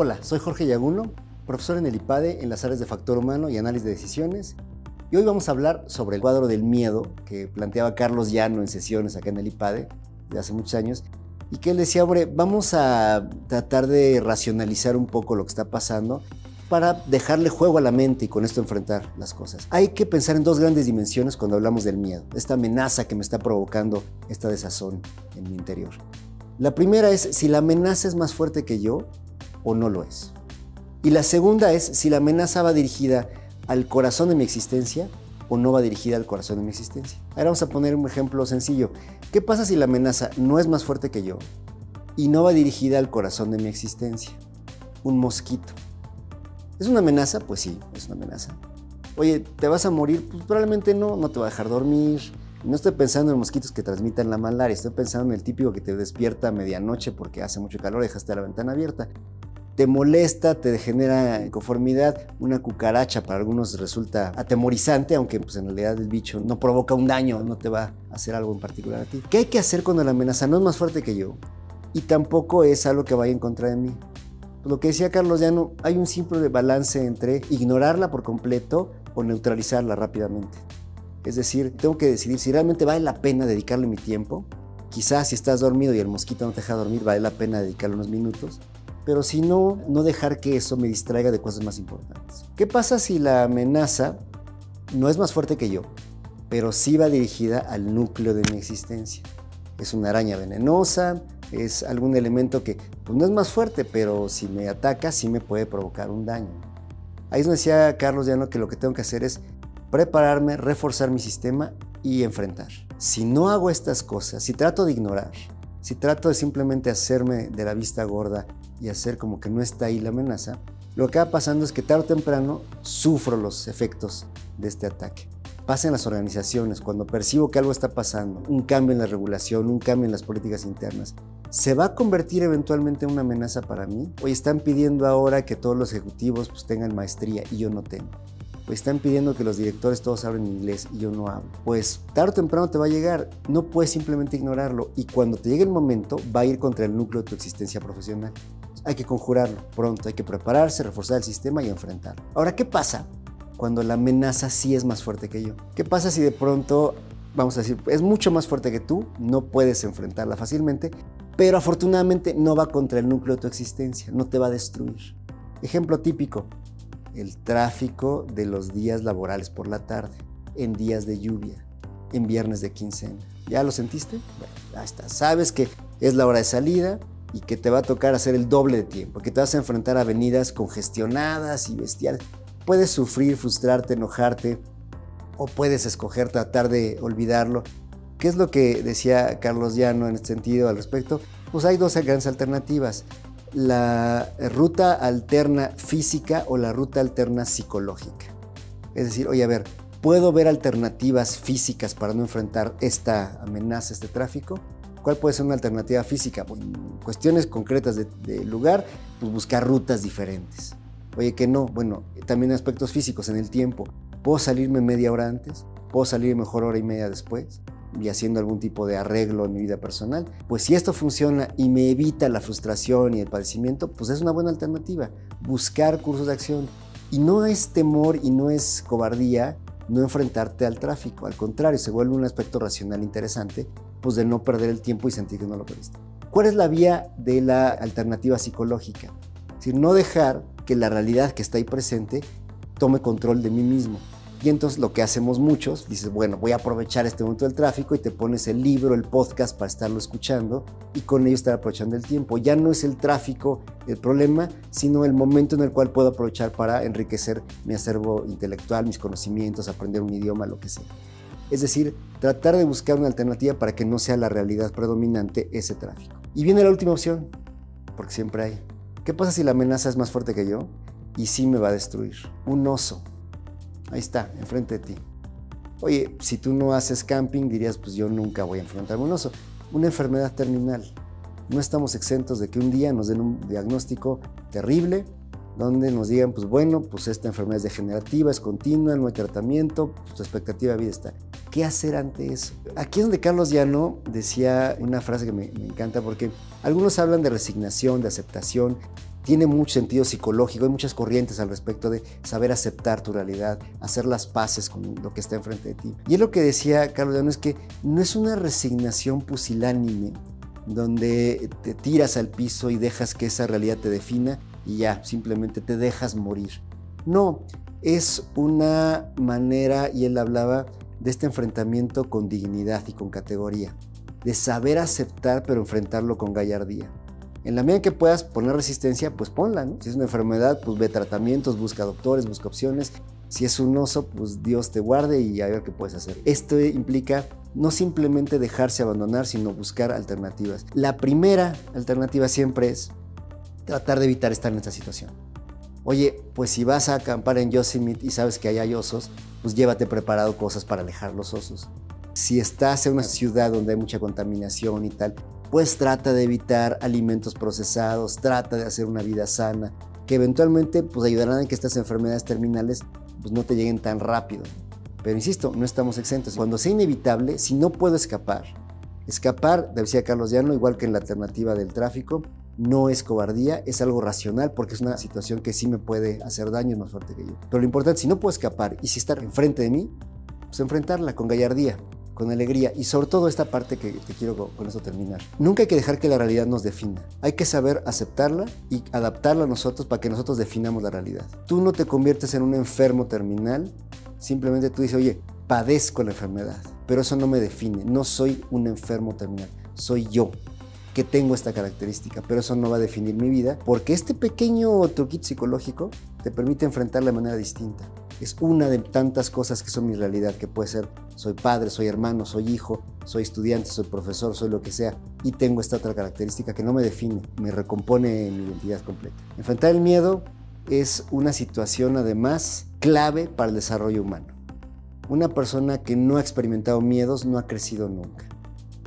Hola, soy Jorge Yaguno, profesor en el IPADE en las áreas de factor humano y análisis de decisiones. Y hoy vamos a hablar sobre el cuadro del miedo que planteaba Carlos Llano en sesiones acá en el IPADE de hace muchos años. Y que él decía, hombre, vamos a tratar de racionalizar un poco lo que está pasando para dejarle juego a la mente y con esto enfrentar las cosas. Hay que pensar en dos grandes dimensiones cuando hablamos del miedo, esta amenaza que me está provocando esta desazón en mi interior. La primera es si la amenaza es más fuerte que yo o no lo es. Y la segunda es si la amenaza va dirigida al corazón de mi existencia o no va dirigida al corazón de mi existencia. Ahora vamos a poner un ejemplo sencillo. ¿Qué pasa si la amenaza no es más fuerte que yo y no va dirigida al corazón de mi existencia? Un mosquito. ¿Es una amenaza? Pues sí, es una amenaza. Oye, ¿te vas a morir? Pues probablemente no, no te va a dejar dormir. No estoy pensando en mosquitos que transmitan la malaria, estoy pensando en el típico que te despierta a medianoche porque hace mucho calor y dejaste la ventana abierta. Te molesta, te genera inconformidad. Una cucaracha para algunos resulta atemorizante, aunque pues, en realidad el bicho no provoca un daño, no te va a hacer algo en particular a ti. ¿Qué hay que hacer cuando la amenaza no es más fuerte que yo? Y tampoco es algo que vaya en contra de mí lo que decía Carlos Llano, hay un simple balance entre ignorarla por completo o neutralizarla rápidamente. Es decir, tengo que decidir si realmente vale la pena dedicarle mi tiempo. Quizás si estás dormido y el mosquito no te deja dormir, vale la pena dedicarle unos minutos. Pero si no, no dejar que eso me distraiga de cosas más importantes. ¿Qué pasa si la amenaza no es más fuerte que yo, pero sí va dirigida al núcleo de mi existencia? Es una araña venenosa, es algún elemento que pues, no es más fuerte, pero si me ataca sí me puede provocar un daño. Ahí es decía Carlos Llano que lo que tengo que hacer es prepararme, reforzar mi sistema y enfrentar. Si no hago estas cosas, si trato de ignorar, si trato de simplemente hacerme de la vista gorda y hacer como que no está ahí la amenaza, lo que va pasando es que tarde o temprano sufro los efectos de este ataque pasa en las organizaciones, cuando percibo que algo está pasando, un cambio en la regulación, un cambio en las políticas internas, ¿se va a convertir eventualmente en una amenaza para mí? Hoy están pidiendo ahora que todos los ejecutivos pues, tengan maestría y yo no tengo. Hoy están pidiendo que los directores todos hablen inglés y yo no hablo. Pues tarde o temprano te va a llegar, no puedes simplemente ignorarlo y cuando te llegue el momento va a ir contra el núcleo de tu existencia profesional. Hay que conjurarlo pronto, hay que prepararse, reforzar el sistema y enfrentarlo. Ahora, ¿qué pasa cuando la amenaza sí es más fuerte que yo. ¿Qué pasa si de pronto, vamos a decir, es mucho más fuerte que tú, no puedes enfrentarla fácilmente, pero afortunadamente no va contra el núcleo de tu existencia, no te va a destruir? Ejemplo típico, el tráfico de los días laborales por la tarde, en días de lluvia, en viernes de quincena. ¿Ya lo sentiste? Bueno, ya está. Sabes que es la hora de salida y que te va a tocar hacer el doble de tiempo, que te vas a enfrentar a avenidas congestionadas y bestiales. Puedes sufrir, frustrarte, enojarte, o puedes escoger tratar de olvidarlo. ¿Qué es lo que decía Carlos Llano en este sentido al respecto? Pues hay dos grandes alternativas. La ruta alterna física o la ruta alterna psicológica. Es decir, oye, a ver, ¿puedo ver alternativas físicas para no enfrentar esta amenaza, este tráfico? ¿Cuál puede ser una alternativa física? Pues, cuestiones concretas de, de lugar, pues buscar rutas diferentes. Oye, que no, bueno, también aspectos físicos en el tiempo. ¿Puedo salirme media hora antes? ¿Puedo salir mejor hora y media después? y haciendo algún tipo de arreglo en mi vida personal, pues si esto funciona y me evita la frustración y el padecimiento, pues es una buena alternativa. Buscar cursos de acción. Y no es temor y no es cobardía no enfrentarte al tráfico, al contrario, se vuelve un aspecto racional interesante, pues de no perder el tiempo y sentir que no lo perdiste. ¿Cuál es la vía de la alternativa psicológica? Es decir, no dejar que la realidad que está ahí presente tome control de mí mismo. Y entonces lo que hacemos muchos, dices, bueno, voy a aprovechar este momento del tráfico y te pones el libro, el podcast para estarlo escuchando y con ello estar aprovechando el tiempo. Ya no es el tráfico el problema, sino el momento en el cual puedo aprovechar para enriquecer mi acervo intelectual, mis conocimientos, aprender un idioma, lo que sea. Es decir, tratar de buscar una alternativa para que no sea la realidad predominante ese tráfico. Y viene la última opción, porque siempre hay. ¿Qué pasa si la amenaza es más fuerte que yo? Y sí me va a destruir. Un oso. Ahí está, enfrente de ti. Oye, si tú no haces camping, dirías, pues yo nunca voy a enfrentarme a un oso. Una enfermedad terminal. No estamos exentos de que un día nos den un diagnóstico terrible, donde nos digan, pues bueno, pues esta enfermedad es degenerativa, es continua, no hay tratamiento, pues tu expectativa de vida está. ¿Qué hacer ante eso? Aquí es donde Carlos Llano decía una frase que me, me encanta porque algunos hablan de resignación, de aceptación, tiene mucho sentido psicológico, hay muchas corrientes al respecto de saber aceptar tu realidad, hacer las paces con lo que está enfrente de ti. Y es lo que decía Carlos Llano, es que no es una resignación pusilánime donde te tiras al piso y dejas que esa realidad te defina y ya, simplemente te dejas morir. No, es una manera, y él hablaba de este enfrentamiento con dignidad y con categoría, de saber aceptar pero enfrentarlo con gallardía. En la medida en que puedas poner resistencia, pues ponla, ¿no? Si es una enfermedad, pues ve tratamientos, busca doctores, busca opciones. Si es un oso, pues Dios te guarde y a ver qué puedes hacer. Esto implica no simplemente dejarse abandonar, sino buscar alternativas. La primera alternativa siempre es tratar de evitar estar en esta situación. Oye, pues si vas a acampar en Yosemite y sabes que hay osos, pues llévate preparado cosas para alejar los osos. Si estás en una ciudad donde hay mucha contaminación y tal, pues trata de evitar alimentos procesados, trata de hacer una vida sana, que eventualmente pues ayudarán a que estas enfermedades terminales pues no te lleguen tan rápido. Pero insisto, no estamos exentos. Cuando sea inevitable, si no puedo escapar, escapar, decía Carlos Llano, igual que en la alternativa del tráfico, no es cobardía, es algo racional porque es una situación que sí me puede hacer daño, más fuerte que yo. Pero lo importante, si no puedo escapar y si estar enfrente de mí, pues enfrentarla con gallardía, con alegría y sobre todo esta parte que te quiero con eso terminar. Nunca hay que dejar que la realidad nos defina. Hay que saber aceptarla y adaptarla a nosotros para que nosotros definamos la realidad. Tú no te conviertes en un enfermo terminal, simplemente tú dices, oye, padezco la enfermedad, pero eso no me define, no soy un enfermo terminal, soy yo que tengo esta característica, pero eso no va a definir mi vida, porque este pequeño truquito psicológico te permite enfrentarla de manera distinta. Es una de tantas cosas que son mi realidad, que puede ser soy padre, soy hermano, soy hijo, soy estudiante, soy profesor, soy lo que sea, y tengo esta otra característica que no me define, me recompone mi identidad completa. Enfrentar el miedo es una situación además clave para el desarrollo humano. Una persona que no ha experimentado miedos no ha crecido nunca.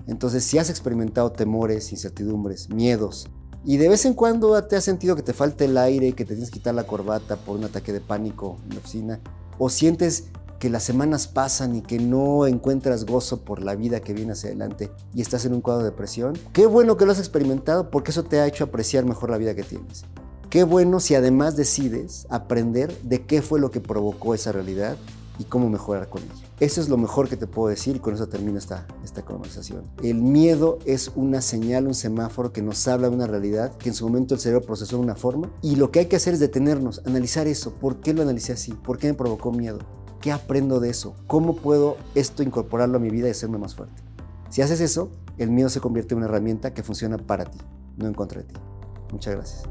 Entonces, si has experimentado temores, incertidumbres, miedos, y de vez en cuando te has sentido que te falta el aire, que te tienes que quitar la corbata por un ataque de pánico en la oficina, o sientes que las semanas pasan y que no encuentras gozo por la vida que viene hacia adelante y estás en un cuadro de depresión, qué bueno que lo has experimentado porque eso te ha hecho apreciar mejor la vida que tienes. Qué bueno si además decides aprender de qué fue lo que provocó esa realidad y cómo mejorar con ella. Eso es lo mejor que te puedo decir y con eso termino esta, esta conversación. El miedo es una señal, un semáforo que nos habla de una realidad que en su momento el cerebro procesó de una forma y lo que hay que hacer es detenernos, analizar eso. ¿Por qué lo analicé así? ¿Por qué me provocó miedo? ¿Qué aprendo de eso? ¿Cómo puedo esto incorporarlo a mi vida y hacerme más fuerte? Si haces eso, el miedo se convierte en una herramienta que funciona para ti, no en contra de ti. Muchas gracias.